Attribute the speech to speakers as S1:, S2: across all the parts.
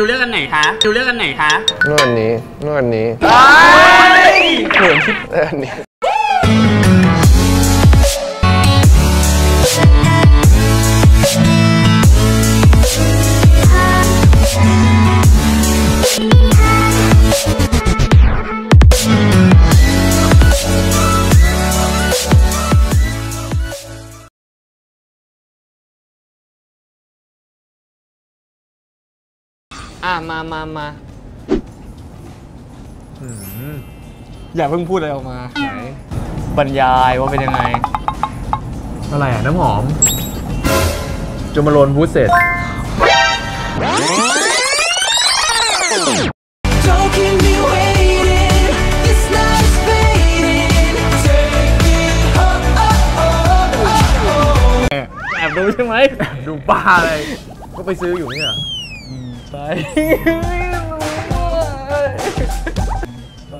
S1: ดูเรื่องกันไหนคะ ดูเรื่องกันไหนคะ
S2: นวดนี้ นวดนี้
S1: เขินชิบ
S2: เออนี้
S3: อะมามามาอย่าเพิ่งพูดอะไรออกมา
S2: ไหน
S3: บรรยายว่าเป็นยังไง
S2: อะไรอะ น้ำหอมจูมาโลนบูสเสร็จ
S4: Don't keep me waiting. This night's fading. Take it up, up, up, up.
S3: แอบดูใช่ไหม
S2: ดูป้าเลย ก็ไปซื้ออยู่เนี่ย
S3: ใช่ไป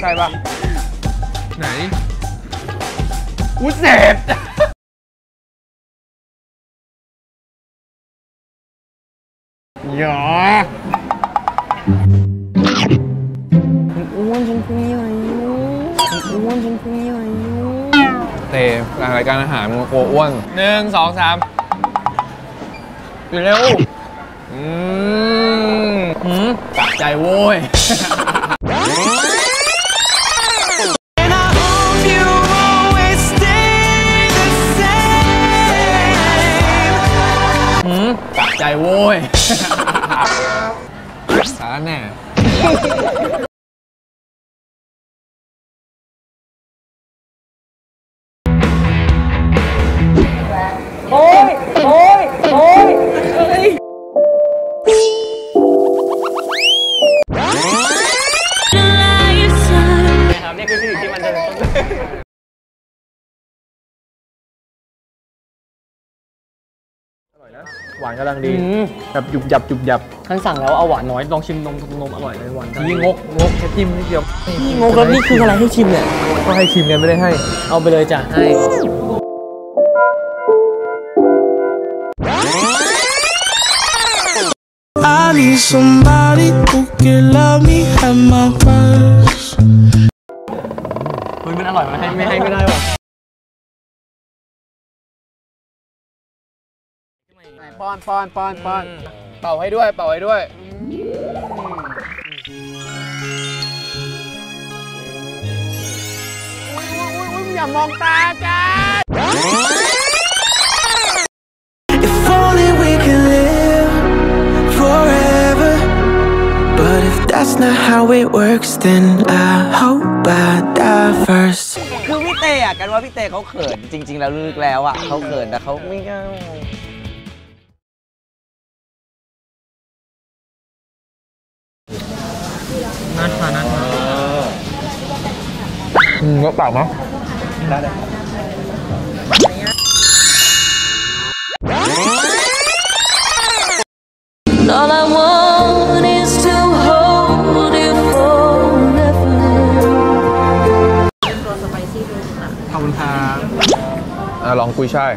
S2: ใช่ปะ
S3: เตะ
S2: หลังรายการอาหารมึงกลัวอ้วน
S3: หนึ่งสองสามอยู่เร็ว
S2: อืม
S3: หืมตัดใจโว้ยหืมตัดใจโว้ย
S2: สารแน่ หวานกำลังดีแบบหยุบหยับหยุบหยับ
S3: ท่านสั่งแล้วเอาหวานน้อยลองชิมนมนมอร่อยเลยหวาน
S2: ยิ่งงกงกแค่จิ้มนิดเดียว
S3: พี่งงแล้วนี่คืออะไรให้ชิมเนี่ย
S2: ก็ให้ชิมไงไม่ได้ให้
S3: เอาไปเลยจ้ะให้
S4: I need somebody who can love me at my worst.
S3: เฮ้ยมันอร่อยมันให้ไม่ให้ไม่ได้ว่ะ
S2: ป้อนป้อนป้อนป้อนเป่าให้ด้วย เป่าให้ด้วย
S4: If only we could live forever. But if that's not how it works, then I hope I die first.
S5: คือพี่เตอะกันว่าพี่เตเขาเขินจริง ๆ แล้วลึกๆแล้วอะเขาเขินแต่เขาไม่กล้า
S3: น่าทานน่าทาน
S2: อืมก็เปล่ามั้ง
S6: All I want is to hold you forever.
S3: ขอบคุณครับ
S2: อะลองกุยช่าย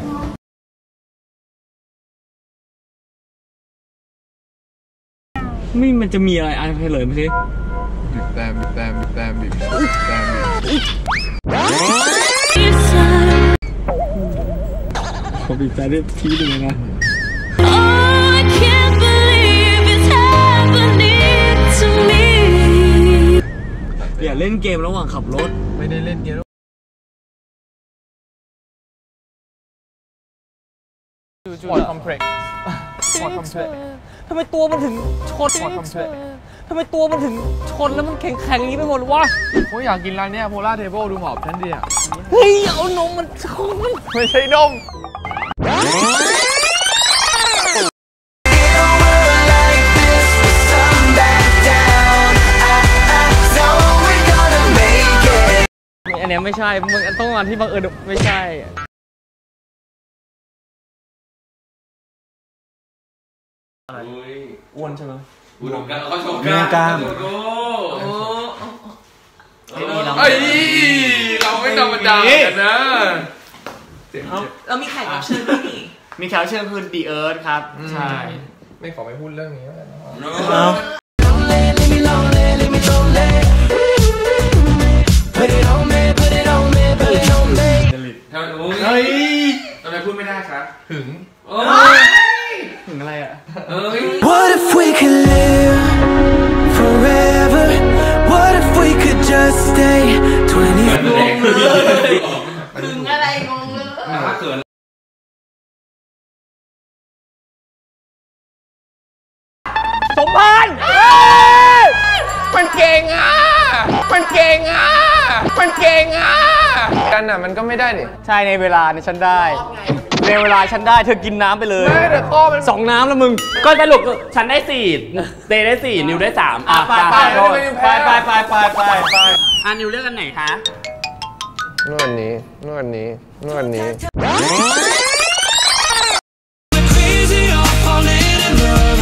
S3: ไม่มันจะมีอะไรอะให้เลยมาสิ
S2: บิบแต้มบิบแต้มบิบแต้มบิบแต้มบิบ
S3: ผมดีใจได้ทีหนึ่งเลยนะ
S6: Oh, I can't believe it's happening to me.
S3: อย่าเล่นเกมระหว่างขับรถ
S2: ไม่ได้เล่นเกม
S3: ปอดคอมเพล็กซ์ปอดคอมเพล็กซ์ทำไมตัวมันถึงชนทำไมตัวมันถึงชนแล้วมันแข็งๆอย่างนี้ไปหมดวะ
S2: ผมอยากกินร้านเนี้ยโพล่าเทเบิลดูหมอบฉันดิอะ
S3: เฮ้ย เอานมมันชน
S2: ไม่ใช่นม
S3: อันเนี้ยไม่ใช่ มึงต้องมาที่บังเอิญไม่ใช่อ้วนใช่ไหม
S7: อุดมการเขาชม
S2: มีกล้าม
S7: โอ้โห
S3: ไอ้นี่เรา
S7: เอ้ยเรา
S2: ไม่ธรรมดาเหมื อนกันนะ
S7: เรามีแขกรับเชิญที่นี่
S1: มีแขกรับเชิญคือดีเอิร์ธครับ ใช่
S2: ไม่ขอไม่พูดเรื่องนี้แล้วกันนะ
S1: เฮ้ย
S2: ทำไมพูดไม่ได้ครับถึง
S1: ถึงอะไรอะ
S4: What if we could live forever? What if we could just stay 20
S7: ถึงอะไรงง ถ้าเกิด
S3: สมพันธ์มันเก่งอะ มันเก่งอะ มันเก่งอะ
S2: กันอะมันก็ไม่ได้นี่
S3: ใช่ในเวลาในฉันได้ ในเวลาฉันได้เธอกินน้ำไปเลย
S2: ไม่แต่ข้อมัน
S3: สองน้ำแล้วมึง
S1: ก็สรุปฉันได้สี่เตได้สี่นิวได้สามอะ
S3: ไปไปไปไปไปไปไป
S1: อะนิวเลือกกันไหนคะ
S2: นวดนี้ นวดนี้ นวดนี้
S4: Crazy or falling in love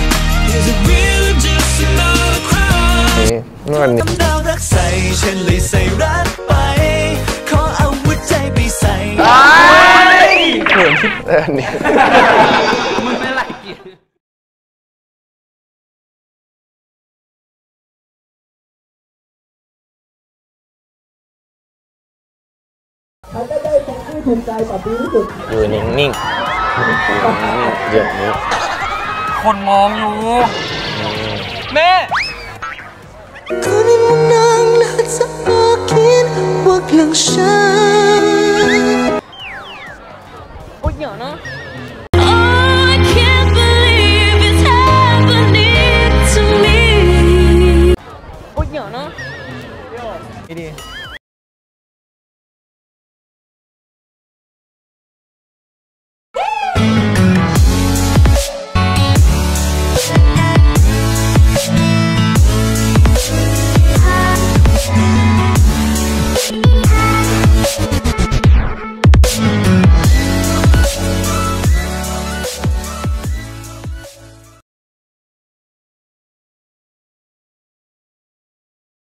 S4: Is it really just another crime
S2: นี้ นวดนี้
S4: ดาวรักใส่ฉันเลยใส่รักไป ขอเอาหัวใจไปใส่
S2: เออนี่
S1: เขาจะได้ของที่ถูกใจแบบดีทุด
S5: อยู่นิ่งๆเยู่อย่นี้
S3: คนมองอยู่แม่
S4: Kami munang lahat sa akin, wag lang siya